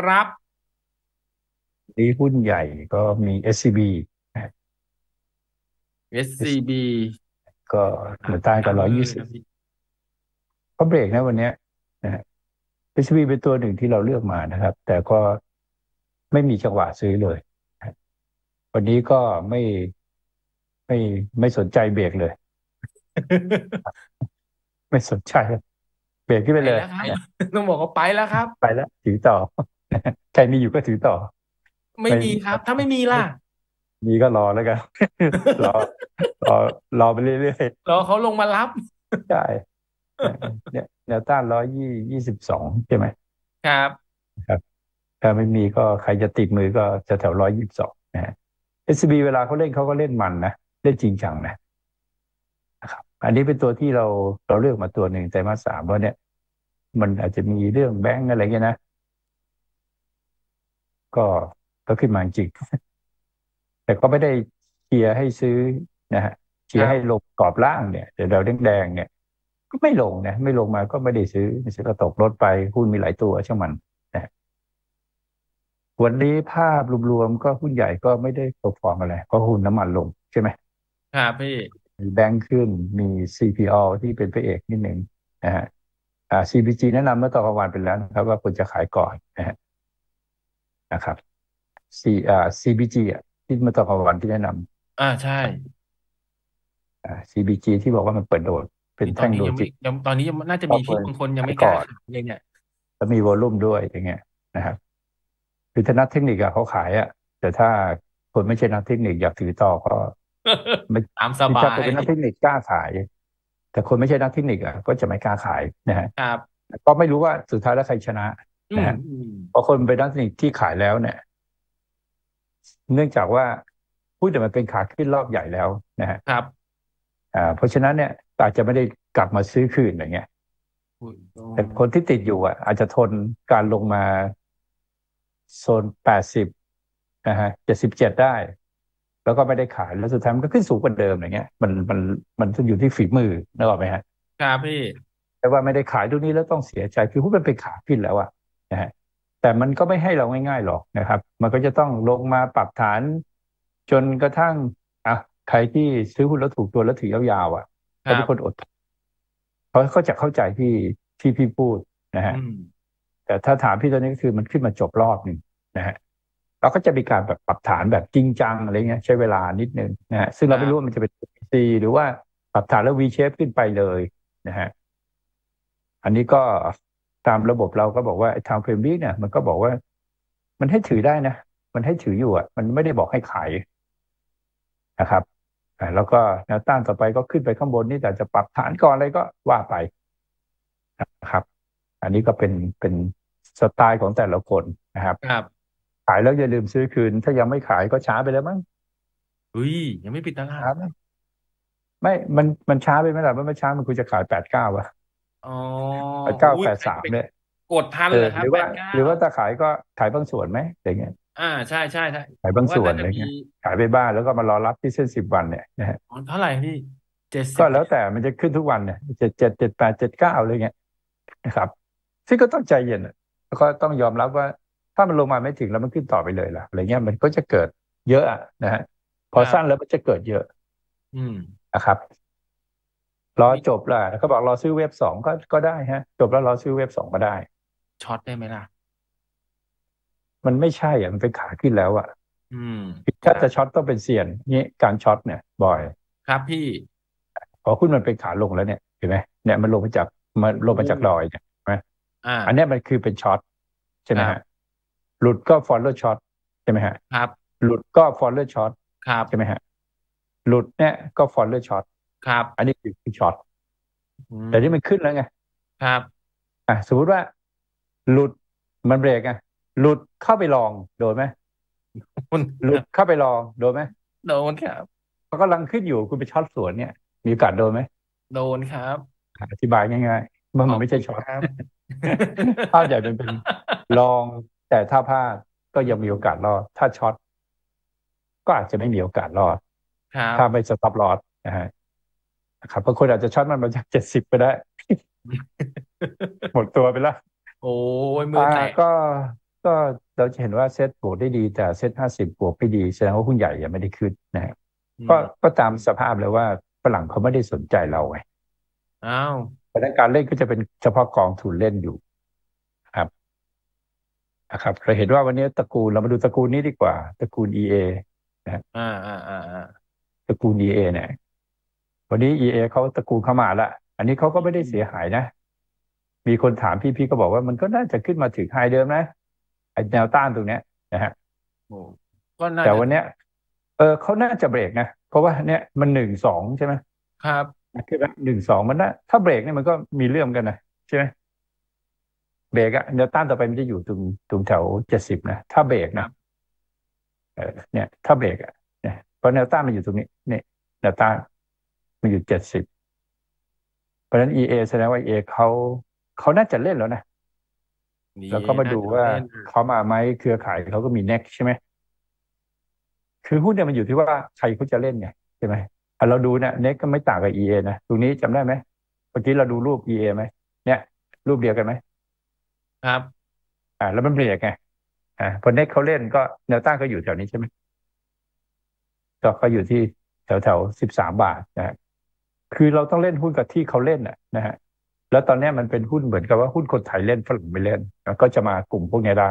ครับนี่หุ้นใหญ่ก็มี SCB SCB ก็เหนือใต้ก็ร้อยยี่สิบก็เบรกนะวันเนี้ยนะฮะ SCB เป็นตัวหนึ่งที่เราเลือกมานะครับ แต่ก็ไม่มีจังหวะซื้อเลย วันนี้ก็ไม่ไม่ไม่สนใจเบรกเลย ไม่สนใจเบรกขึ้นไปไปเลยแล้วครับต้องบอกว่าไปแล้วครับ ไปแล้วถือต่อ ใครมีอยู่ก็ถือต่อไม่ไม่มีครับ ถ้าไม่มีล่ะ มีก็รอแล้วกันรอรอรอไปเรื่อยรอเขาลงมารับๆใช่เนี่ยแนวต้านร้อยยี่ยี่สิบสองใช่ไหมครับ ถ้าไม่มีก็ใครจะติดมือก็จะแถวร้อยยี่สิบสองนะฮะ SCB เวลาเขาเล่นเขาก็เล่นมันนะเล่นจริงจังนะนะครับ อันนี้เป็นตัวที่เราเราเลือกมาตัวหนึ่งไตรมาสสามเพราะเนี่ย มันอาจจะมีเรื่องแบงก์อะไรเงี้ยนะ ก็ก็ขึ้นมาจริง แต่ก็ไม่ได้เชียร์ให้ซื้อนะฮะเชียร์ให้ลงกรอบล่างเนี่ยแต่เราแดงๆเนี่ย ก็ไม่ลงนะไม่ลงมาก็ไม่ได้ซื้อซื้อก็ตกรถไปหุ้นมีหลายตัวช่างมันนะฮะวันนี้ภาพรวมๆก็หุ้นใหญ่ก็ไม่ได้ตกฟอร์มอะไรก็หุ้นน้ำมันลงใช่ไหมครับพี่มีแบงค์ขึ้นมี CPO ที่เป็นพระเอกนิดหนึ่งนะฮะอ่า CPG แนะนำเมื่อตอนกลางวันไปแล้วนะครับ ว่าควรจะขายก่อนนะฮะ นะครับ C อ่า CBG อะที่เมื่อตอนกลางวันที่แนะนำอ่าใช่อ่า CBG ที่บอกว่ามันเปิดโดด เป็นตอแท่นงนี้โดยังจิไม่ยังตอนนี้ยังน่าจะก็มีคที่วรบางคนยังขาไม่ยกล้าก่อนขายเลยเนี่ยแล้วมีวอลลุ่มด้วยอย่างเงี้ยนะครับคือถ้านักเทคนิคอะเขาขายอะแต่ถ้าคนไม่ใช่นักเทคนิคอยากถือต่อก็ไม่ตามสที่บาถ้ายคนเป็นนักเทคนิคกล้าขาย แต่คนไม่ใช่นักเทคนิคอะก็จะไม่กล้าขายนะฮะครับก็ไม่รู้ว่าสุดท้ายแล้วใครชนะอื นะมฮะอืมเพราะคนเป็นนักเทคนิคที่ขายแล้วเนี่ย เนื่องจากว่าพูดแต่มันเป็นขาขึ้นรอบใหญ่แล้วนะฮะครับ อ่า เพราะฉะนั้นเนี่ยอาจจะไม่ได้กลับมาซื้อคืนอย่างเงี้ยอุ้ยโอ้แต่คนที่ติดอยู่อะ อาจจะทนการลงมาโซนแปดสิบนะฮะเจ็ดสิบเจ็ดได้ แล้วก็ไม่ได้ขายแล้วสุดท้ายมันก็ขึ้นสูงกว่าเดิมอย่างเงี้ย มันมันมันอยู่ที่ฝีมือนึกออกไหมฮะ ครับพี่แต่ว่าไม่ได้ขายตรงนี้แล้วต้องเสียใจคือหุ้นมันเป็นขาขึ้นแล้วอะ นะฮะแต่มันก็ไม่ให้เราง่ายๆหรอกนะครับ มันก็จะต้องลงมาปรับฐาน จนกระทั่งอะใครที่ซื้อหุ้นแล้วถูกตัวแล้วถือยาวๆอะคเขารัเป็บนคนอดทนเขาเขาจะเข้าใจที่ที่พี่พูดนะฮะอืมแต่ถ้าถามพี่ตอนนี้ก็คือมันขึ้นมาจบรอบหนึ่งนะฮะเราก็จะมีการแบบปรับฐานแบบจริงจังอะไรเงี้ยใช้เวลานิดนึงนะฮะซึ่งเราไม่รู้ว่ามันจะเป็น C หรือว่าปรับฐานแล้ว V shape ขึ้นไปเลยนะฮะอันนี้ก็ ตามระบบเราก็บอกว่าไอ้ทางเฟรมวิเนี่ยมันก็บอกว่า มันให้ถือได้นะ มันให้ถืออยู่อะ มันไม่ได้บอกให้ขายนะครับอ่าแล้วก็แนวต้านต่อไปก็ขึ้นไปข้างบนนี่แต่จะปรับฐานก่อนอะไรก็ว่าไปนะครับ อันนี้ก็เป็นเป็นสไตล์ของแต่ละคนนะครับครับ ขายแล้วอย่าลืมซื้อคืน ถ้ายังไม่ขายก็ช้าไปแล้วมั้งอุ้ยยังไม่ปิดตลาดช้าไหมไม่ มันมันช้าไปไหมล่ะมันไม่ช้ามันควรจะขายแปดเก้าอะ อ๋อแปดเก้าอุ้ยแปดสามเนี่ยกดทันเอเลอยครัหบรือแปว่าดเก้าหรือว่าถ้าขายก็ขายบางส่วนไหมอย่างเงี้ยอ่าใช่ใช่ใช่ขายบางว่าส่วนน่าอะจะไรมีเงี้ยขายไปบ้างแล้วก็มารอรับที่เส้นสิบวันเนี่ยนะฮะอ๋อเท่าไหร่พี่เจ็ดสิก็บแล้วแต่มันจะขึ้นทุกวันเนี่ยเจ็ดเจ็ดเจ็ดแปดเจ็ดเก้าอะไรเงี้ยนะครับ ซึ่งก็ต้องใจเย็นอะแล้วก็ต้องยอมรับว่าถ้ามันลงมาไม่ถึงแล้วมันขึ้นต่อไปเลยล่ะอะไรเงี้ยมันก็จะเกิดเยอะอะนะฮะพอสั้นแล้วมันจะเกิดเยอะ อืมนะครับ รอจบละเขาบอกรอซื้อ wave สองก็ก็ได้ฮะ จบแล้วรอซื้อ wave สองก็ได้ short ได้ไหมล่ะ มันไม่ใช่อะมันเป็นขาขึ้นแล้วอะ อืมถ้าจะ short ต้องเป็นเซียนนี่การ short เนี่ยบ่อย ครับพี่พอหุ้นมันเป็นขาลงแล้วเนี่ยเห็นไหมเนี่ยมันลงมาจากมันลงมาจากดอยเนี่ยเห็นไหมอ่าอันเนี้ยมันคือเป็น short ใช่ไหมครัฮะบหลุดก็ follow short ใช่ไหมฮะครับ หลุดก็ follow shortครับใช่ไหมฮะหลุดเนี่ยก็ follow short ครับ อันนี้คือ short อืมแต่นี่มันขึ้นแล้วไงครับอะสมมติว่า หลุดมันเบรกอะหลุดเข้าไป long โดนไหมคุณหลุดเข้าไป long โดนไหมโดนครับพอกำลังขึ้นอยู่คุณไป short สวนเนี่ย มีโอกาสโดนไหมโดนครับอธิบายง่ายๆมันมันไม่ใช่ short ครับภาพใหญ่เป็นเป็น longแต่ถ้าพลาดก็ยังมีโอกาสรอด ถ้า short ก็อาจจะไม่มีโอกาสรอดครับถ้าไม่ stop loss นะฮะ นะครับบางคนอาจจะ short มันมาจากเจ็ดสิบไปได้ หมดตัวไปแล้ว โอ้ยมืออ่าแตกก็ก็เราจะเห็นว่าเซ็ตบวกได้ดี แต่เซ็ตห้าสิบบวกไม่ดีแสดงว่าหุ้นใหญ่ยังไม่ได้ขึ้นนะฮะอืมก็ก็ตามสภาพเลยว่าฝรั่งเขาไม่ได้สนใจเราไงอ้าวเพราะฉะนั้นการเล่นก็จะเป็นเฉพาะกองทุนเล่นอยู่ครับนะครับเราเห็นว่าวันนี้ตระกูลเรามาดูตระกูลนี้ดีกว่า ตระกูล EA อ่าอ่าอ่าอ่าตระกูล EA เนี่ย วันนี้ EA เขาตระกูลเข้ามาละอันนี้เขาก็ไม่ได้เสียหายนะ มีคนถามพี่พี่ก็บอกว่ามันก็น่าจะขึ้นมาถึงไฮเดิมนะไอ้แนวต้านตรงเนี้ยนะฮะโอ้ก็น่าแต่จะวันเนี้ย เออเขาน่าจะเบรกนะ เพราะว่าเนี่ยมันหนึ่งสองใช่ไหมครับคือแบบหนึ่งสองมันน่าถ้าเบรกเนี่ยมันก็มีเรื่องกันนะใช่ไหมเบรกอะแนวต้านต่อไปมันจะอยู่ตรงตรงแถวเจ็ดสิบนะถ้าเบรกนะเออเนี่ย ถ้าเบรกอะเนี่ยเพราะแนวต้านมันอยู่ตรงนี้เนี่ยแนวต้าน มันอยู่เจ็ดสิบเพราะฉะนั้น EA แสดงว่า EA เขาเขาน่าจะเล่นแล้วนะนี่แล้วก็มาดูว่าน่จะเล่นเขามาไหมเครือข่ายเขาก็มี next ใช่ไหมคือหุ้นเนี่ยมันอยู่ที่ว่าใครเขาจะเล่นไงใช่ไหมอะเราดูเนี่ย next ก็ไม่ต่างกับ EA นะตรงนี้จำได้ไหมเมื่อกี้เราดูรูป EA ไหมเนี่ย รูปเดียวกันไหมครับ อ่า แล้วมันเบรกไงอ่าพอ next เขาเล่นก็แนวต้านก็อยู่แถวนี้ใช่ไหมก็ก็อยู่ที่แถวแถวสิบสามบาทนะฮะ คือเราต้องเล่นหุ้นกับที่เขาเล่นน่ะนะฮะแล้วตอนเนี้ยมันเป็นหุ้นเหมือนกับว่าหุ้นคนไทยเล่นฝรั่งไม่เล่นแล้วก็จะมากลุ่มพวกเนี้ยได้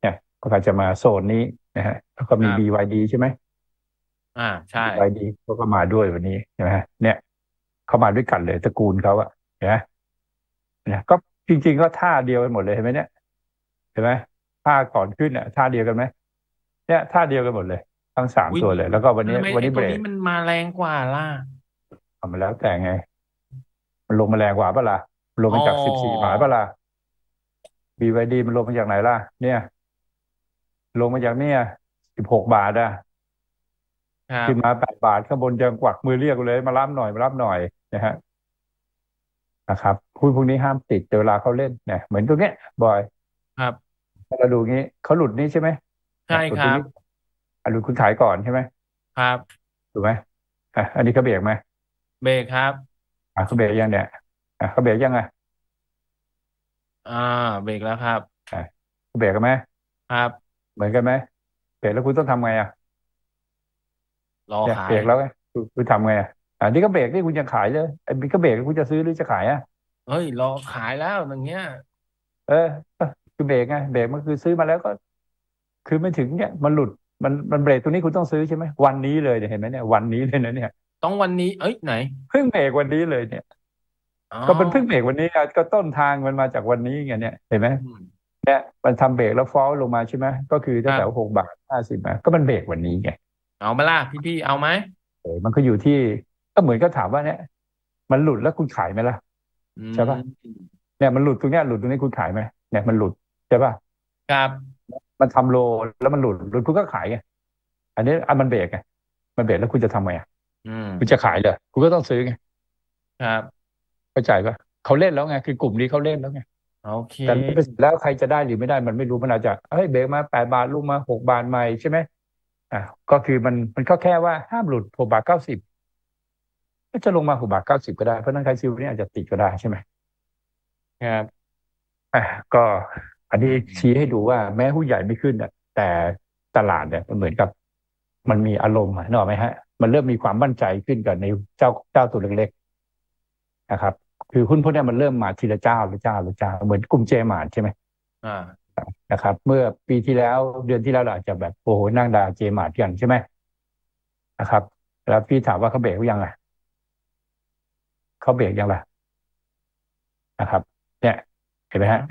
เนี่ยก็อาจจะมาโซนนี้นะฮะแล้วก็มี BYD ใช่ไหมอ่าใช่ BYD เขาก็มาด้วยวันนี้ใช่ไหมฮะเนี่ยเขามาด้วยกันเลยตระกูลเขาอะเห็นไหมเนี่ยก็จริง ๆ ก็ท่าเดียวกันหมดเลยเห็นไหมเนี่ยเห็นไหมท่าก่อนขึ้นอะท่าเดียวกันไหมเนี่ยท่าเดียวกันหมดเลย ทั้งสามอุ๊ยตัวเลย แล้วก็วันนี้ทำไมวันไอ้นี้ตัเบวรกนี้มันมาแรงกว่าล่ะทำ มาแล้วแต่ไง มันลงมาแรงกว่าปะล่ะลงมาจากอ๋อสิบสี่บาทปะล่ะ BYD มันลงมาจากไหนล่ะ เนี่ย ลงมาจากเนี่ยสิบหกบาทอะครับขึ้นมาแปดบาทข้างบนยังกวักมือเรียกเลยมารับหน่อยมารับหน่อยนะฮะนะครับหุ้นพวกนี้ห้ามติดเวลาเขาเล่นเนี่ยเหมือนตรงเนี้ยบอย ครับถ้าเราดูงี้เขาหลุดนี่ใช่ไหมใช่ครับอะหลุดคุณขายก่อนใช่ไหมครับถูกไหมอะอันนี้เขาเบรกไหม เบรกครับ อะเขาเบรกยังเนี่ยอะเขาเบรกยังไงอ่า เบรกแล้วครับเขาเบรกกันไหมครับเหมือนกันไหมเบรกแล้วคุณต้องทำไงอะรอเนี่ยขายเบรกแล้วไงคุณคุณทำไงอะอ่านี่ก็เบรกนี่คุณจะขายเลยไอ้นี่ก็เบรกคุณจะซื้อหรือจะขายอะเฮ้ยรอขายแล้วอย่างเงี้ยเออเออคือเบรกไงเบรกมันคือซื้อมาแล้วก็ คือไม่ถึงเนี่ยมันหลุดมันมันเบรกตรงนี้คุณต้องซื้อใช่ไหมวันนี้เลยเนี่ยเห็นไหมเนี่ยวันนี้เลยนะเนี่ย ต้องวันนี้ เอ้ยไหนเพิ่งเบรกวันนี้เลยเนี่ยอ๋อก็เป็นเพิ่งเบรกวันนี้อะก็ต้นทางมันมาจากวันนี้ไงเนี่ยเห็นไหมอืมเนี่ยมันทำเบรกแล้วฟอลลงมาใช่ไหมก็คือตั้งแต่ครับหกบาทห้าสิบาทก็มันเบรกวันนี้ไงเอามาล่ะพี่พี่ๆเอาไหมเออมันก็อยู่ที่ก็เหมือนก็ถามว่าเนี่ย มันหลุดแล้วคุณขายไหมล่ะอืมใช่ปะเนี่ยมันหลุดตรงเนี้ยหลุดตรงนี้คุณขายไหมเนี่ยมันหลุดใช่ป่ะครับมันทำโลแล้วมันหลุดหลุดคุณก็ขายไงอันนี้อันมันเบรกไงมันเบรกแล้วคุณจะทำไงอะอืม คุณจะขายเลยคุณก็ต้องซื้อไงครับเข้าใจป่ะเขาเล่นแล้วไงคือกลุ่มนี้เขาเล่นแล้วไงโอเคแต่แล้วใครจะได้หรือไม่ได้มันไม่รู้มันอาจจะเฮ้ยเบรกมาแปดบาทลงมาหกบาทใหม่ใช่ไหมอะก็คือมันมันก็แค่ว่าห้ามหลุดหกบาทเก้าสิบก็จะลงมาหกบาทเก้าสิบก็ได้เพราะฉะนั้นใครซื้อวันนี้อาจจะติดก็ได้ใช่ไหมครับอะก็อันนี้ชี้ให้ดูว่าแม้หุ้นใหญ่ไม่ขึ้นอะแต่ตลาดเนี่ยมันเหมือนกับ มันมีอารมณ์อะนึกออกไหมฮะ มันเริ่มมีความมั่นใจขึ้นกับในเจ้าเจ้าตัวเล็กๆนะครับ คือหุ้นพวกเนี้ยมันเริ่มมาทีละเจ้าละเจ้าละเจ้าเหมือนกลุ่มเจมาร์ทใช่ไหมอ่านะครับ เมื่อปีที่แล้วเดือนที่แล้วเราอาจจะแบบโอ้โหนั่งด่าเจมาร์ทกันใช่ไหมนะครับ แล้วพี่ถามว่าเขาเบรกหรือยังล่ะเขาเบรกยังล่ะนะครับ เนี่ยเห็นไหมฮะ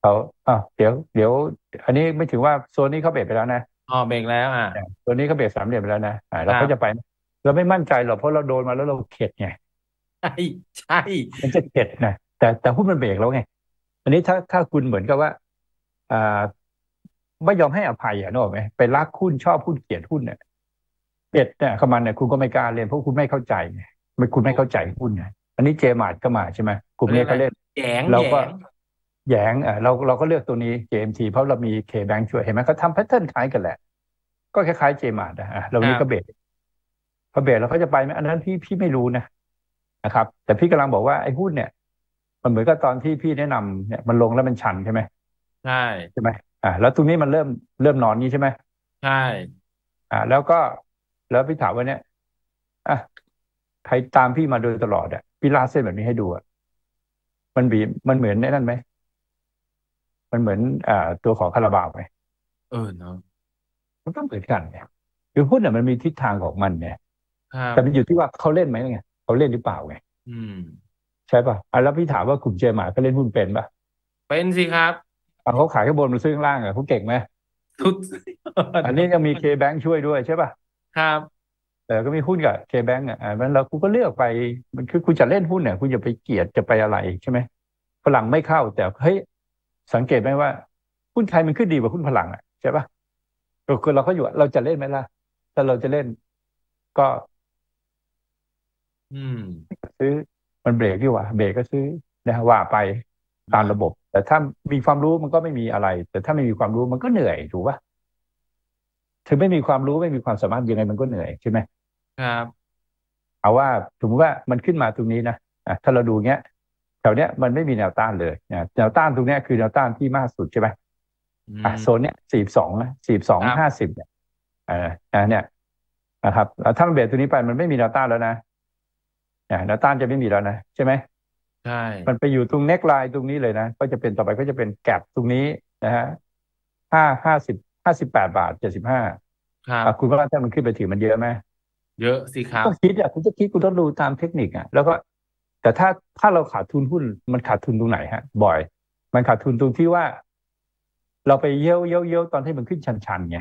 เขาอ่าวเดี๋ยว เดี๋ยว อันนี้ไม่ถือว่าโซนนี้เขาเบรกไปแล้วนะ อ๋อเบรกแล้วอ่าตัวนี้เขาเบรกสามเหลี่ยมไปแล้วนะอ่าเราครัก็บจะไป เราไม่มั่นใจหรอกเพราะเราโดนมาแล้วเราเข็ดไงใช่ใช่มันจะเข็ดนะแต่แต่หุ้นมันเบรกแล้วไงอันนี้ถ้าถ้าคุณเหมือนกับว่าอ่าไม่ยอมให้อภัยอะนึกออกไหมไปรักหุ้นชอบหุ้นเกลียดหุ้นเนี่ยเกลียดเนี่ยเข้ามาเนี่ยคุณก็ไม่กล้าเล่นเพราะคุณไม่เข้าใจไงไม่คุณไม่เข้าใจหุ้นไงอันนี้เจมาร์ทก็มาใช่ไหมกลุ่มนี้ก็เล่นแยงเราแยก็ง แหยงอะเราเราก็เลือกตัวนี้ JMT เพราะเรามี K-Bank ช่วยเห็นไหมเขาทำ pattern คล้ายกันแหละ ก็คล้ายๆเจมาร์นะอะเรานี้ก็เบรกพอเบรกแล้วเขาจะไปไหมอันนั้นพี่พี่ไม่รู้นะนะครับ แต่พี่กำลังบอกว่าไอ้หุ้นเนี่ย มันเหมือนกับตอนที่พี่แนะนำเนี่ยมันลงแล้วมันชันใช่ไหมใช่ใช่ไหมอ่า แล้วตรงนี้มันเริ่มเริ่มนอนนี้ใช่ไหมใช่อ่า แล้วก็แล้วพี่ถามว่าเนี่ยอะใครตามพี่มาโดยตลอดอะพี่ลากเส้นแบบนี้ให้ดูอะมันบีมันเหมือนไอ้นั่นไหม มันเหมือนอ่าตัวของคาราบาวไหมเออเนาะมันก็เหมือนกันเนี่ยคือหุ้นเนี่ยมันมีทิศทางของมันเนี่ยครับแต่มันอยู่ที่ว่าเขาเล่นไหมไงเขาเล่นหรือเปล่าไงอืม ใช่ป่ะอะแล้วพี่ถามว่ากลุ่มเจมาร์เขาเล่นหุ้นเป็นป่ะเป็นสิครับอะเขาขายข้างบนมันซื้อข้างล่างอะเขาเก่งไหมสุดอันนี้ยังมีเคแบงช่วยด้วยใช่ป่ะครับแต่ก็มีหุ้นกับเคแบงอะอะมันเราคุณก็เลือกไปมันคือคุณจะเล่นหุ้นเนี่ยคุณจะไปเกลียดจะไปอะไรใช่ไหมฝรั่งไม่เข้าแต่เฮ้ย สังเกตไหมว่าหุ้นไทยมันขึ้นดีกว่าหุ้นฝรั่งอะใช่ป่ะเราคือเราก็อยู่เราจะเล่นไหมล่ะถ้าเราจะเล่นก็ อืม ซื้อมันเบรกดีกว่า เบรกก็ซื้อนะว่าไปตามระบบ แต่ถ้ามีความรู้มันก็ไม่มีอะไร แต่ถ้าไม่มีความรู้มันก็เหนื่อยถูกป่ะถึงไม่มีความรู้ไม่มีความสามารถยังไงมันก็เหนื่อยใช่ไหมครับ เอาว่าสมมติว่ามันขึ้นมาตรงนี้นะอะถ้าเราดูเงี้ย แถวเนี้ยมันไม่มีแนวต้านเลยนะแนวต้านตรงเนี้ยคือแนวต้านที่มากสุดใช่ไหมอือะมโซนเนี้ยสี่สองนะสี่สองครับห้าสิบเนี่ยอ่าอะเนี่ยนะครับแล้วถ้ามันเบรกตัวนี้ไปมันไม่มีแนวต้านแล้วนะเนี่ยแนวต้านจะไม่มีแล้วนะใช่ไหมใช่มันไปอยู่ตรงเน็กไลน์ตรงนี้เลยนะ ก็จะเป็นต่อไปก็จะเป็นแกลบตรงนี้นะฮะห้าห้าสิบห้าสิบแปดบาทเจ็ดสิบห้าครับอะคุณว่าถ้ามันขึ้นไปถึงมันเยอะไหมเยอะสิครับก็คิดอะคุณจะคิดคุณต้องดูตามเทคนิคอะแล้วก็ แต่ถ้าถ้าเราขาดทุนหุ้น มันขาดทุนตรงไหนฮะ บ่อย มันขาดทุนตรงที่ว่า เราไปเยี่ยวเยี่ยวเยี่ยวตอนที่มันขึ้นชันๆไง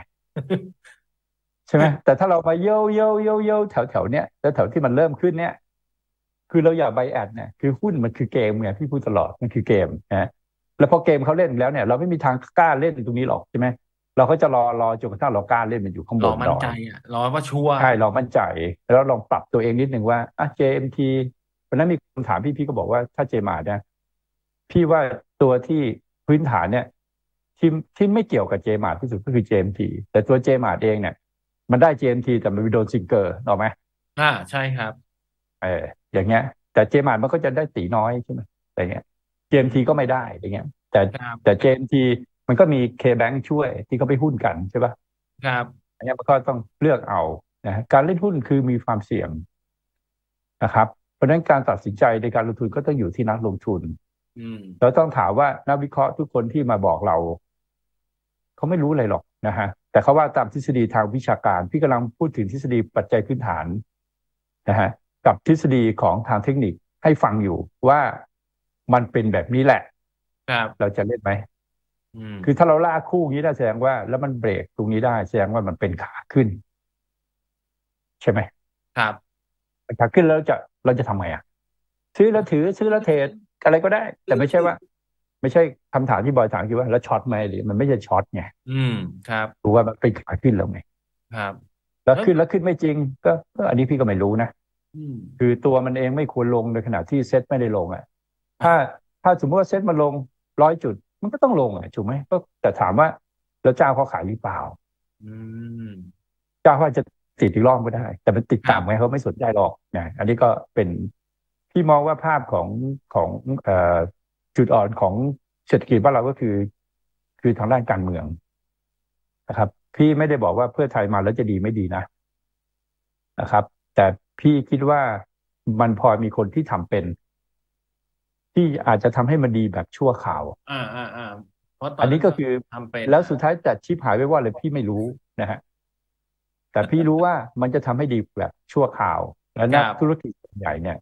ใช่ไหมแต่ถ้าเราไปเยี่ยวเยี่ยวเยี่ยวเยี่ยวแถวแถวๆเนี้ยแล้วแถวที่มันเริ่มขึ้นเนี้ยคือเราอย่าไบแอดเนี่ยคือหุ้นมันคือเกมไงพี่พูดตลอดมันคือเกมนะแล้วพอเกมเขาเล่นแล้วเนี่ย เราไม่มีทางกล้าเล่นตรงนี้หรอกใช่ไหมเราก็จะรอรอจนกระทั่งเรากล้าเล่นมันอยู่ข้างบรอนมั่หนน่อยใจอะรอว่าชัวร์ใช่เรามั่นใจ แล้วลองปรับตัวเองนิดหนึ่งว่าอะ JMT วันนั้นมีคนถามพี่พี่ก็บอกว่าถ้าเจมาเนี่ยพี่ว่าตัวที่พื้นฐานเนี่ยที่ที่ไม่เกี่ยวกับเจมาที่สุดก็คือ JMT แต่ตัวเจมาเองเนี่ย มันได้ JMT แต่มันไปโดนซิงเกอร์หรอกไหมอ่าใช่ครับ เอออย่างเงี้ย แต่เจมามันก็จะได้ตีน้อยใช่ไหมอะไรเงี้ย JMT ก็ไม่ได้อย่างเงี้ย แต่ครับแต่ JMT มันก็มี K-Bank ช่วยที่เขาไปหุ้นกันใช่ปะครับอันนี้มันก็ต้องเลือกเอานะฮะการเล่นหุ้นคือมีความเสี่ยงนะครับ เพราะฉะนั้นการตัดสินใจในการลงทุนก็ต้องอยู่ที่นักลงทุนอืมเราต้องถามว่านักวิเคราะห์ทุกคนที่มาบอกเราเขาไม่รู้อะไรหรอกนะฮะแต่เขาว่าตามทฤษฎีทางวิชาการ พี่กำลังพูดถึงทฤษฎีปัจจัยพื้นฐานนะฮะกับทฤษฎีของทางเทคนิคให้ฟังอยู่ว่ามันเป็นแบบนี้แหละครับเราจะเล่นไหมอืมคือถ้าเราลากคู่อย่างนี้ได้แสดงว่า แล้วมันเบรกตรงนี้ได้แสดงว่ามันเป็นขาขึ้น ใช่ไหมครับขาขึ้นแล้วจะ เราจะทำไงอะ ซื้อแล้วถือซื้อแล้วเทรดอะไรก็ได้ แต่ไม่ใช่ว่า ไม่ใช่คำถามที่บอยถามคือว่าแล้วช็อตไหมหรือมันไม่ใช่ช็อตไงอืมครับรู้ว่ามันเป็นขาขึ้นแล้วไงครับ แล้วขึ้นแล้วขึ้นไม่จริง ก็ก็อันนี้พี่ก็ไม่รู้นะอืมคือตัวมันเองไม่ควรลงในขณะที่เซ็ตไม่ได้ลงอะ ถ้าถ้าสมมติว่าเซ็ตมันลงร้อยจุด มันก็ต้องลงอะถูกไหมก็แต่ถามว่าแล้วเจ้าเขาขายหรือเปล่าอืมเจ้าว่าจะ ติดอีกรอบก็ได้ แต่มันติดครับต่ำไงเขาไม่สนใจหรอกนะอันนี้ก็เป็นพี่มองว่าภาพของของเอ่อจุดอ่อนของเศรษฐกิจบ้านเราก็คือ คือทางด้านการเมืองนะครับ พี่ไม่ได้บอกว่าเพื่อไทยมาแล้วจะดีไม่ดีนะนะครับ แต่พี่คิดว่ามันพอมีคนที่ทำเป็น ที่อาจจะทำให้มันดีแบบชั่วข่าว อ่าอ่าอ่าเพราะตอนอันนี้ก็คือทำเป็นแล้วสุดท้ายแต่ชิปหายไปว่าเลยพี่ไม่รู้นะฮะ แต่พี่รู้ว่ามันจะทำให้ดีแบบชั่วข่าว และนักธุรกิจส่วนใหญ่เนี่ย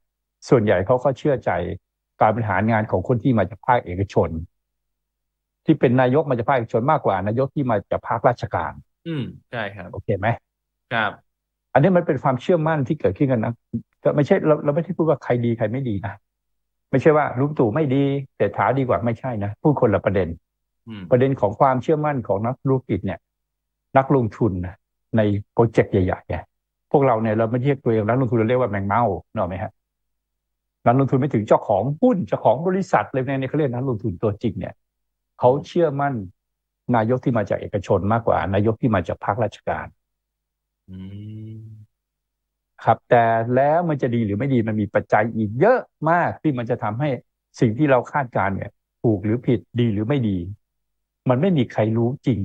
ส่วนใหญ่เขาก็เชื่อใจการบริหารงานของคนที่มาจากภาคเอกชน ที่เป็นนายกมาจากภาคเอกชนมากกว่านายกที่มาจากภาคราชการ อืมใช่ครับ โอเคไหมครับ อันนี้มันเป็นความเชื่อมั่นที่เกิดขึ้นกันนะก็ไม่ใช่เราเราไม่ได้พูดว่าใครดีใครไม่ดีนะไม่ใช่ว่าลุงตู่ไม่ดีเศรษฐาดีกว่าไม่ใช่นะพูดคนละประเด็นอืมประเด็นของความเชื่อมั่นของนักธุรกิจเนี่ย นักลงทุนนะ ในโปรเจกต์ใหญ่ๆเนี่ยพวกเราเนี่ยเราไม่เรียกตัวเองนักลงทุนเราเรียกว่าแมงเม่าเนกอะไหมฮะนักลงทุนไม่ถึงเจ้าของหุ้นเจ้าของบริษัทเลยเนี่ยเขาเรียกนักลงทุนตัวจริงเนี่ยเขาเชื่อมั่นนายกที่มาจากเอกชนมากกว่า นายกที่มาจากภาคราชการอืมครับแต่แล้วมันจะดีหรือไม่ดีมันมีปัจจัยอีกเยอะมากที่มันจะทำให้สิ่งที่เราคาดการณ์เนี่ยถูกหรือผิดดีหรือไม่ดี มันไม่มีใครรู้จริง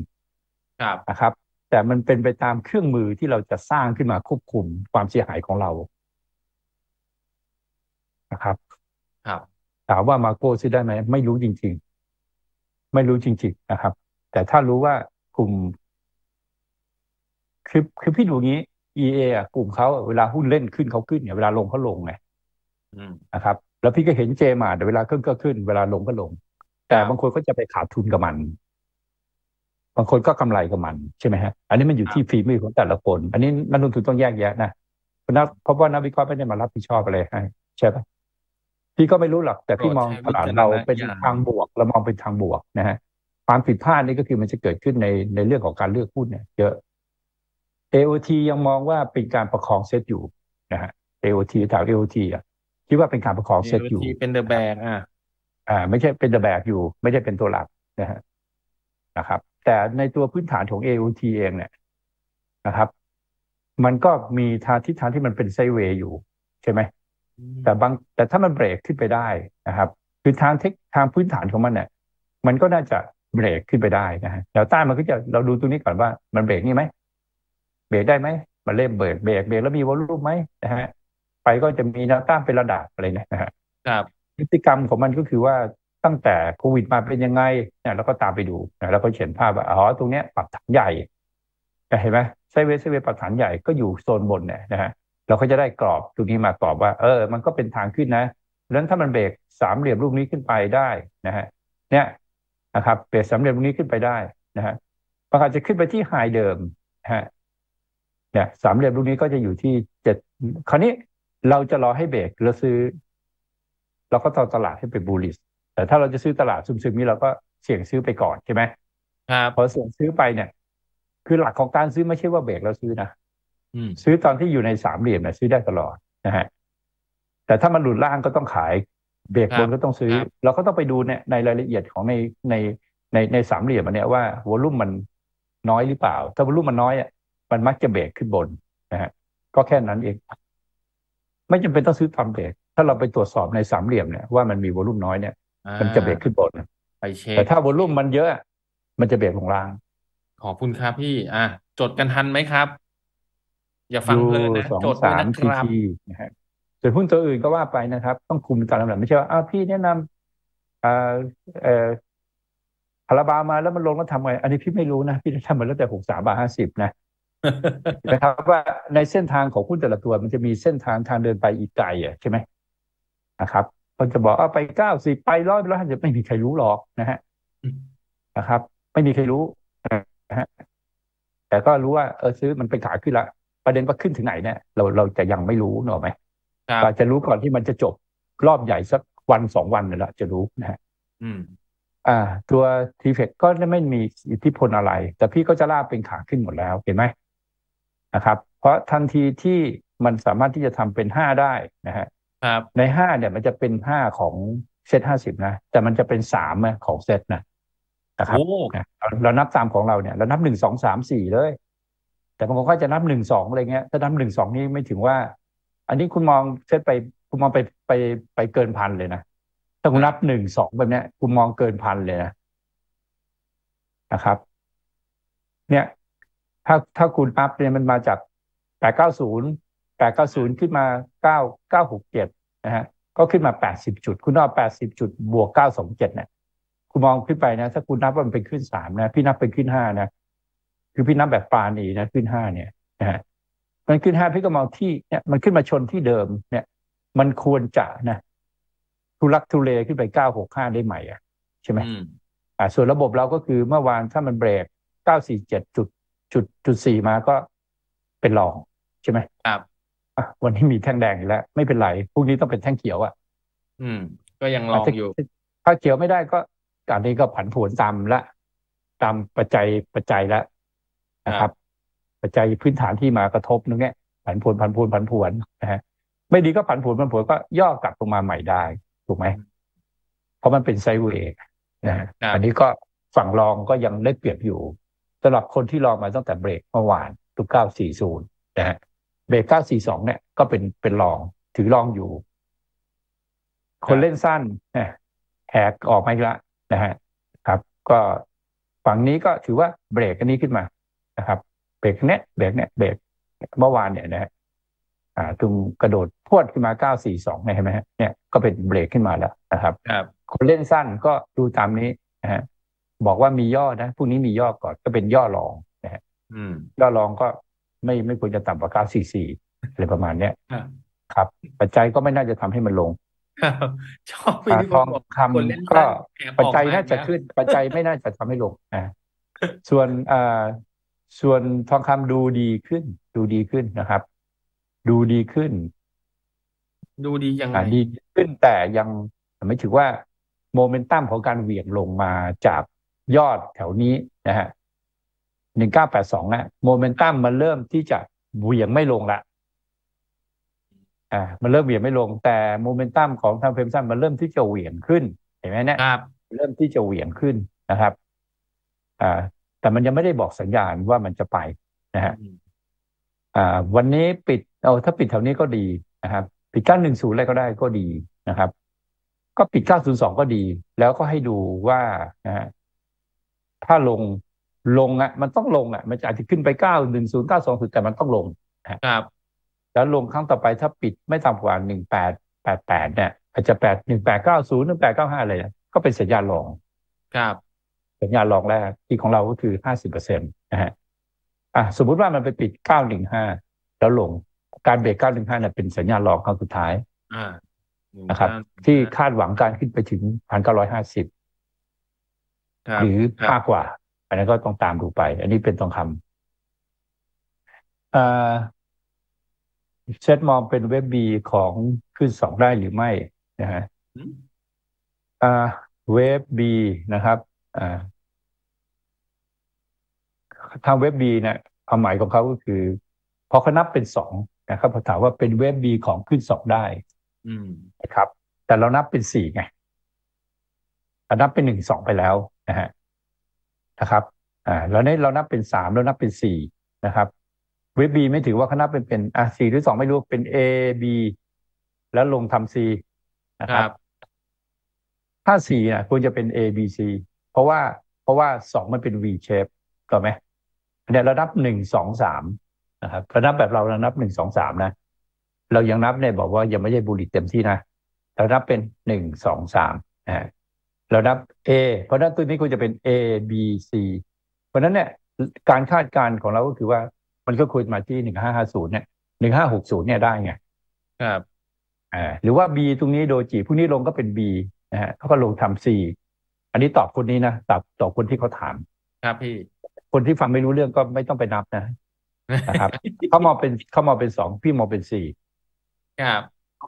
ครับนะครับ แต่มันเป็นไปตามเครื่องมือที่เราจะสร้างขึ้นมาควบคุมความเสียหายของเรานะครับครับถามว่ามาโก้ซื้อได้ไหมไม่รู้จริง ๆ ไม่รู้จริง ๆ นะครับ แต่ถ้ารู้ว่ากลุ่ม คือคือพี่ดูงี้ EA อะกลุ่มเขาอะเวลาหุ้นเล่นขึ้นเขาขึ้นเนี่ยเวลาลงเขาลงไงอืมนะครับ แล้วพี่ก็เห็นเจมาแต่เวลาขึ้นก็ขึ้น เวลาลงก็ลง แต่ครับบางคนก็จะไปขาดทุนกับมัน บางคนก็กำไรกับมันใช่ไหมฮะอันนี้มันอยู่ที่ฝีมือของแต่ละคน อันนี้นักลงทุนต้องแยกแยะนะเพราะนักเพราะว่านักวิเคราะห์ไม่ได้มารับผิดชอบอะไรให้ใช่ปะพี่ก็ไม่รู้หรอกแต่พี่มองตลาดเราเป็นทางบวกเรามองเป็นทางบวกนะฮะความผิดพลาดนี่ก็คือมันจะเกิดขึ้นในในเรื่องของการเลือกหุ้นเนี่ยเยอะ AOT ยังมองว่าเป็นการประคองเซตอยู่นะฮะ AOT แถว AOT อะคิดว่าเป็นการประคองเซตอยู่ทีเป็นเดอะแบกอะอ่า ไม่ใช่เป็น the back อยู่ ไม่ใช่เป็นตัวหลักนะฮะนะครับ แต่ในตัวพื้นฐานของ AOT เองเนี่ยนะครับ มันก็มีทางทิศทางที่มันเป็นไซด์เวย์อยู่ ใช่ไหมแต่บางแต่ถ้ามันเบรกขึ้นไปได้นะครับ คือทางเทคทางพื้นฐานของมันเนี่ยมันก็น่าจะเบรกขึ้นไปได้นะฮะแนวต้านมันก็จะเราดูตัวนี้ก่อนว่ามันเบรกนี่ไหมเบรกได้ไหมมันเริ่มเบรกเบรกเบรกแล้วมีวอลลุ่มไหมนะฮะไปก็จะมีแนวต้านเป็นระดับอะไรเนี่ยนะฮะครับพฤติกรรมของมันก็คือว่า ตั้งแต่โควิดมาเป็นยังไงเนี่ยเราก็ตามไปดูนะแล้วก็เห็นภาพว่าอ๋อตรงเนี้ยปรับฐานใหญ่เห็นไหมไซเวย์ไซเวย์ปรับฐานใหญ่ก็อยู่โซนบนเนี่ยนะฮะเราก็จะได้กรอบตรงนี้มากรอบว่า เออ มันก็เป็นทางขึ้นนะดังนั้นถ้ามันเบรกสามเหลี่ยมลูกนี้ขึ้นไปได้นะฮะเนี่ยนะครับเบรกสามเหลี่ยมลูกนี้ขึ้นไปได้นะฮะมันอาจจะขึ้นไปที่ไฮเดิมนะฮะเนี่ยสามเหลี่ยมลูกนี้ก็จะอยู่ที่เจ็ดคราวนี้เราจะรอให้เบรกแล้วซื้อเราก็ต่อตลาดให้เป็นบูลลิส แต่ถ้าเราจะซื้อตลาดซึมๆนี้เราก็เสี่ยงซื้อไปก่อนใช่ไหมครับพอเสี่ยงซื้อไปเนี่ย คือหลักของการซื้อไม่ใช่ว่าเบรกแล้วซื้อนะอืมซื้อตอนที่อยู่ในสามเหลี่ยมเนี่ยซื้อได้ตลอดนะฮะแต่ถ้ามันหลุดล่างก็ต้องขาย เบรกบนก็ต้องซื้อ เราก็ต้องไปดูเนี่ยในรายละเอียดของในในในในสามเหลี่ยมอันเนี้ยว่าวอลุ่มมันน้อยหรือเปล่า ถ้าวอลุ่มมันน้อยอะมันมักจะเบรกขึ้นบนนะฮะก็แค่นั้นเอง ไม่จำเป็นต้องซื้อตอนเบรกถ้าเราไปตรวจสอบในสามเหลี่ยมเนี่ยว่ามันมีวอลุ่มน้อยเนี่ยอ่า มันจะเบรกขึ้นบนไปเช็คแต่ถ้าวอลุ่มมันเยอะ มันจะเบรกลงล่าง ขอบคุณครับพี่ อะจดกันทันไหมครับ อย่าฟังเพลินนะสองจดด้วยสามนะคทีรับทีนะฮะส่วนหุ้นตัวอื่นก็ว่าไปนะครับ ต้องคุมตามลำดับไม่ใช่ว่าอ้าวพี่แนะนำอ่าเอ่อพาราบามาแล้วมันลงแล้วทำไง อันนี้พี่ไม่รู้นะ พี่ทำมาแล้วแต่หกสามบาทห้าสิบนะนะครับว่าในเส้นทางของหุ้นแต่ละตัวมันจะมีเส้นทางทางเดินไปอีกไกลอะใช่ไหมนะครับ มันจะบอกเอาไปเก้าสิบไปร้อยไปร้อยห้าสิบไม่มีใครรู้หรอกนะฮะอืมนะครับ ไม่มีใครรู้นะฮะแต่ก็รู้ว่าเออซื้อมันเป็นขาขึ้นละประเด็นว่าขึ้นถึงไหนเนี่ยเราเราจะยังไม่รู้เนกอะไหมครับอาจจะรู้ก่อนที่มันจะจบรอบใหญ่สักวันสองวันเนี่ยแหละจะรู้นะฮะอืม อ่า ตัวทีเฟกก็ไม่มีอิทธิพลอะไร แต่พี่ก็จะลากเป็นขาขึ้นหมดแล้วเห็นไหมนะครับ เพราะทันทีที่มันสามารถที่จะทำเป็นห้าได้นะฮะ ครับในห้าเนี่ยมันจะเป็นห้าของเซตห้าสิบนะ แต่มันจะเป็นสามของเซตนะนะครับโอ้นะเราเรานับตามของเราเนี่ยเรานับหนึ่งสองสามสี่เลย แต่บางคนก็จะนับหนึ่งสองอะไรเงี้ยถ้านับหนึ่งสองนี่ไม่ถึงว่า อันนี้คุณมองเซตไปคุณมองไปไปไปเกินพันเลยนะถ้าคุณนับหนึ่งสองแบบเนี้ยคุณมองเกินพันเลยนะนะครับ เนี่ย ถ้าถ้าคุณนับเนี่ยมันมาจากแปดเก้าศูนย์ แปดเก้าศูนย์ขึ้นมาเก้าเก้าหกเจ็ดนะฮะก็ขึ้นมาแปดสิบจุด คุณเอาแปดสิบจุดบวกเก้าสองเจ็ดเนี่ยคุณมองขึ้นไปนะ ถ้าคุณนับว่ามันเป็นขึ้นสามนะ พี่นับเป็นขึ้นห้านะ คือพี่นับแบบปราณีนะขึ้นห้าเนี่ยนะฮะมันขึ้นห้าพี่ก็มองที่เนี่ยมันขึ้นมาชนที่เดิมเนี่ย มันควรจะนะทุลักทุเลขึ้นไปเก้าหกห้าได้ใหม่อะใช่ไหมอืมอ่า ส่วนระบบเราก็คือเมื่อวานถ้ามันเบรกเก้าสี่เจ็ดจุดจุดจุดสี่มาก็เป็นรองใช่ไหมครับอะ วันนี้มีแท่งแดงอีกแล้ว ไม่เป็นไรพรุ่งนี้ต้องเป็นแท่งเขียวอะอืม ก็ยังลองอยู่ ถ้าเขียวไม่ได้ก็การนี้ก็ผันผวนตามละตามปัจจัยปัจจัยละนะครับ ปัจจัยพื้นฐานที่มากระทบนึงเนี้ยผันผวนผันผวนผันผวนนะฮะไม่ดีก็ผันผวนผันผวนก็ย่อกลับลงมาใหม่ได้ถูกไหมเพราะมันเป็นไซด์เวย์นะฮะครับอันนี้ก็ฝั่งรองก็ยังได้เปรียบอยู่สำหรับคนที่รองมาตั้งแต่เบรกเมื่อวานตุกเก้าสี่ศูนย์นะฮะ เบรกเก้าสี่สองเนี่ยก็เป็นเป็นรอง ถือรองอยู่ คนเล่นสั้นนะแหกออกมาอีกแล้วนะฮะครับ ก็ฝั่งนี้ก็ถือว่าเบรกอันนี้ขึ้นมานะครับ เบรกเนี้ยเบรกเนี้ยเบรกเมื่อวานเนี่ยนะฮะอ่าตรงกระโดดพรวดขึ้นมา942เนี่ยเห็นไหมฮะเนี่ยก็เป็นเบรกขึ้นมาแล้วนะครับครับคนเล่นสั้นก็ดูตามนี้นะฮะบอกว่ามีย่อนะพรุ่งนี้มีย่อก่อนก็เป็นย่อรองนะฮะอืมย่อรองก็ ไม่ไม่ควรจะต่ำกว่า944อะไรประมาณเนี้ยครับครับ ปัจจัยก็ไม่น่าจะทำให้มันลงครับชอบไปอ่าที่ทองบอกคคนเล่นำก็สั้นแอบอปัจอกจัยมาน่าจะอีกแล้วขึ้น ปัจจัยไม่น่าจะทำให้ลงนะส่วนอ่าส่วนทองคำดูดีขึ้น ดูดีขึ้นนะครับ ดูดีขึ้น ดูดียังไงอ่าดีขึ้นแต่ยังไม่ถือว่าโมเมนตัมของการเหวี่ยงลงมาจากยอดแถวนี้นะฮะ หนึ่งเก้าแปดสองนะโมเมนตัมมันเริ่มที่จะเหวี่ยงไม่ลงละอ่า มันเริ่มเหวี่ยงไม่ลง แต่โมเมนตัมของทางเฟรมสั้นมันเริ่มที่จะเหวี่ยงขึ้น เห็นไหมเนี่ยครับ เริ่มที่จะเหวี่ยงขึ้นนะครับ อ่า แต่มันยังไม่ได้บอกสัญญาณว่ามันจะไปนะฮะอืมอ่า วันนี้ปิดเอาถ้าปิดแถวนี้ก็ดีนะครับ ปิดเก้าหนึ่งศูนย์อะไรก็ได้ก็ดีนะครับ ก็ปิดเก้าศูนย์สองก็ดี แล้วก็ให้ดูว่านะฮะถ้าลง ลงอะมันต้องลงอะ มันจะอาจจะขึ้นไปเก้าหนึ่งศูนย์เก้าสองศูนย์แต่มันต้องลงครับแล้วลงครั้งต่อไปถ้าปิดไม่ต่ำกว่าหนึ่งแปดแปดแปดเนี่ยอาจจะแปดหนึ่งแปดเก้าศูนย์หนึ่งแปดเก้าห้าอะไรเนี่ยก็เป็นสัญญาณลงครับ สัญญาณรองแรกที่ของเราก็คือห้าสิบเปอร์เซ็นต์นะฮะอะสมมุติว่ามันไปปิดเก้าหนึ่งห้าแล้วลงการเบรกเก้าหนึ่งห้าเนี่ยเป็นสัญญาณรองครั้งสุดท้ายอ่าหนึ่งนะครับเก้าที่คาดหวังการขึ้นไปถึงพันเก้าร้อยห้าสิบครับหรือครับมากกว่า อันนั้นก็ต้องตามดูไป อันนี้เป็นทองคำอ่าเซตมองเป็นเว็บบีของขึ้นสองได้หรือไม่นะฮะอืมอ่าเว็บบีนะครับอ่าทางเว็บบีเนี่ยความหมายของเขาก็คือ พอเขานับเป็นสองนะครับเขาถามว่าเป็นเว็บบีของขึ้นสองได้อืมนะครับ แต่เรานับเป็นสี่ไงเรานับเป็นหนึ่งสองไปแล้วนะฮะ นะครับอ่าแล้วนี้เรานับเป็นสามแล้วนับเป็นสี่นะครับเว็บบีไม่ถือว่าเขานับเป็นเป็นอะสี่หรือสองไม่รู้เป็น A B แล้วลงทำ C นะคครัรับบถ้าสี่อะควรจะเป็น A B C เพราะว่าเพราะว่าสองมันเป็น V shape ก็ไหมเนี่ยเรานับหนึ่งสองสามนะครับเรานับแบบเราเรานับหนึ่งสองสามนะ เรายังนับเนี่ยบอกว่ายังไม่ใช่บูลลิตเต็มที่นะเรานับเป็นหนึ่งสองสามนะฮะ เรานับ A เพราะฉะนั้นตัวนี้ควรจะเป็น A B C เพราะฉะนั้นเนี่ยการคาดการณ์ของเราก็คือว่ามันก็ควรมาที่หนึ่งห้าห้าศูนย์เนี่ยหนึ่งห้าหกศูนย์เนี่ยได้ไงครับอ่าหรือว่า B ตรงนี้โดจิพรุ่งนี้ลงก็เป็น B นะฮะเขาก็ลงทำ C อันนี้ตอบคนนี้นะตอบตอบคนที่เขาถาม ครับพี่ คนที่ฟังไม่รู้เรื่องก็ไม่ต้องไปนับนะนะครับเขามองเป็นเขามองเป็นสองพี่มองเป็นสี่ครับ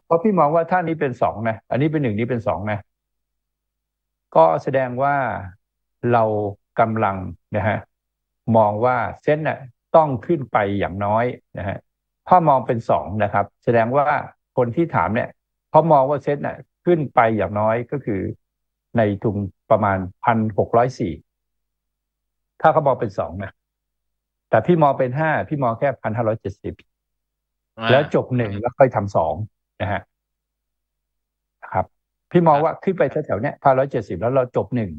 เพราะพี่มองว่าถ้านี้เป็นสองนะอันนี้เป็นหนึ่งนี้เป็นสองนะ ก็แสดงว่าเรากำลังนะฮะมองว่าเส้นน่ะต้องขึ้นไปอย่างน้อยนะฮะถ้ามองเป็นสองนะครับ แสดงว่าคนที่ถามเนี่ยเขามองว่าเส้นน่ะขึ้นไปอย่างน้อยก็คือในทุงประมาณพันหกร้อยสี่ถ้าเขามองเป็นสองนะแต่พี่มองเป็นห้าพี่มองแค่พันห้าร้อยเจ็ดสิบแล้วจบหนึ่งแล้วค่อยทำสองนะฮะ พี่มองว่าขึ้นไปแถวๆเนี้ยพันร้อยเจ็ดสิบแล้วเราจบหนึ่ง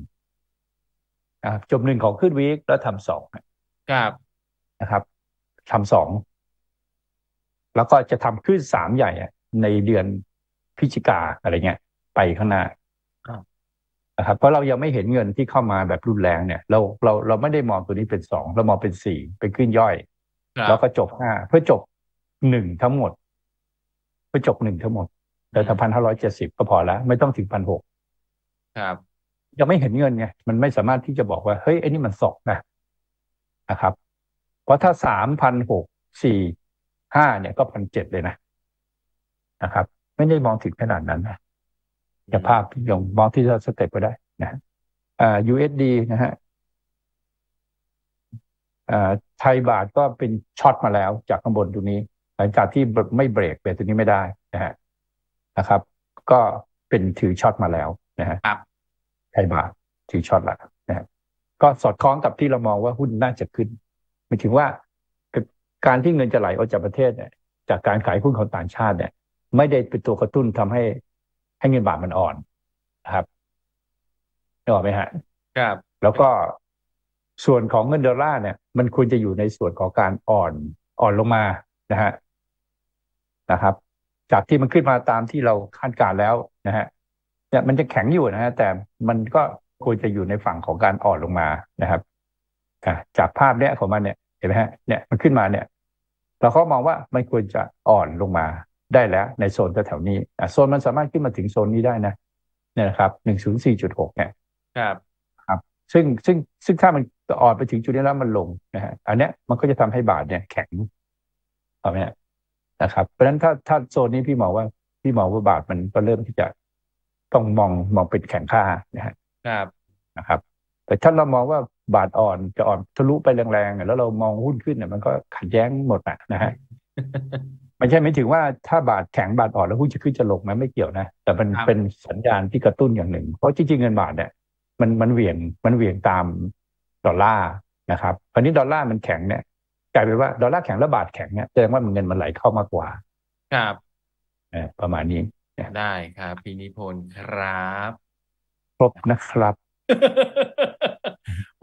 อ่าจบหนึ่งของขึ้นวีคแล้วทำสองครับนะครับทำสองแล้วก็จะทำขึ้นสามใหญ่อะในเดือนพฤศจิกาอะไรเงี้ย ไปข้างหน้านะครับเพราะเรายังไม่เห็นเงินที่เข้ามาแบบรุนแรงเนี่ย เราเราเราไม่ได้มองตัวนี้เป็นสองเรามองเป็นสี่เป็นขึ้นย่อยครับแล้วก็จบห้าเพื่อจบหนึ่งทั้งหมด เพื่อจบหนึ่งทั้งหมด แต่ถ้าพันห้าร้อยเจ็ดสิบก็พอแล้ว ไม่ต้องถึงพันหกครับยังไม่เห็นเงินไงมันไม่สามารถที่จะบอกว่าเฮ้ยไอ้นี่มันสอกนะนะครับ เพราะถ้าสามพันหกสี่ห้าเนี่ยก็พันเจ็ดเลยนะนะครับ ไม่ได้มองถึงขนาดนั้นนะอย่าภาพยงมองที่จะสเต็ปไปได้นะอ่า USD นะฮะอ่าไทยบาทก็เป็นช็อตมาแล้วจากข้างบนตรงนี้ หลังจากที่ไม่เบรกเบรกตัวนี้ไม่ได้นะฮะ นะครับ ก็เป็นถือช็อตมาแล้วนะฮะครับไทยบาทถือช็อตแล้วนะฮะก็สอดคล้องกับที่เรามองว่าหุ้นน่าจะขึ้นหมายถึงว่าการที่เงินจะไหลออกจากประเทศเนี่ยจากการขายหุ้นของต่างชาติเนี่ย ไม่ได้เป็นตัวกระตุ้นทำให้ให้เงินบาทมันอ่อนนะครับนึกออกไหมฮะครับ แล้วก็ส่วนของเงินดอลลาร์เนี่ย มันควรจะอยู่ในส่วนของการอ่อนอ่อนลงมานะฮะนะครับ จากที่มันขึ้นมาตามที่เราคาดการณ์แล้วนะฮะเนี่ยมันจะแข็งอยู่นะฮะแต่มันก็ควรจะอยู่ในฝั่งของการอ่อนลงมานะครับอ่าจากภาพเนี้ยของมันเนี่ยเห็นไหมฮะเนี่ยมันขึ้นมาเนี่ยเราก็มองว่ามันควรจะอ่อนลงมาได้แล้วในโซนแถวๆนี้อะโซนมันสามารถขึ้นมาถึงโซนนี้ได้นะเนี่ยนะครับหนึ่งศูนย์สี่จุดหกเนี่ยครับครับ ซึ่งซึ่งซึ่งถ้ามันอ่อนไปถึงจุดนี้แล้วมันลงนะฮะอันเนี้ยมันก็จะทำให้บาทเนี่ยแข็งเอาไหมฮะ นะครับเพราะฉะนั้นถ้าถ้าโซนนี้พี่มองว่าพี่มองว่าบาทมันก็เริ่มที่จะต้องมองมองเป็นแข็งค่านะฮะครับนะครับ แต่ถ้าเรามองว่าบาทอ่อนจะอ่อนทะลุไปแรงๆอะแล้วเรามองหุ้นขึ้นเนี่ยมันก็ขัดแย้งหมดอะนะฮะไม่ใช่ไม่ถึงว่าถ้าบาทแข็งบาทอ่อนแล้วหุ้นจะขึ้นจะลงไหมไม่เกี่ยวนะ แต่มันครับเป็นสัญญาณที่กระตุ้นอย่างหนึ่ง เพราะจริงๆเงินบาทเนี่ยมันมันเหวี่ยงมันเหวี่ยงตามดอลลาร์นะครับคราวนี้ดอลลาร์มันแข็งเนี่ย กลายเป็นว่าดอลลาร์แข็งแล้วบาทแข็งเนี่ยแสดงว่ามันเงินมันไหลเข้ามากกว่า ครับเออประมาณนี้ได้ครับพี่นิพนธ์ครับครบนะครับ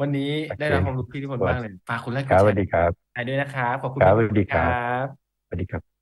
วันนี้โอเคได้รับความรู้พี่นิพนธ์มากเลยฝากคุณแรกครับสแชวัสร์ดีครับให้ด้วยนะครับขอบคุณครับพี่สวัสดีนิพนธ์ครับครับสวัสดีครับ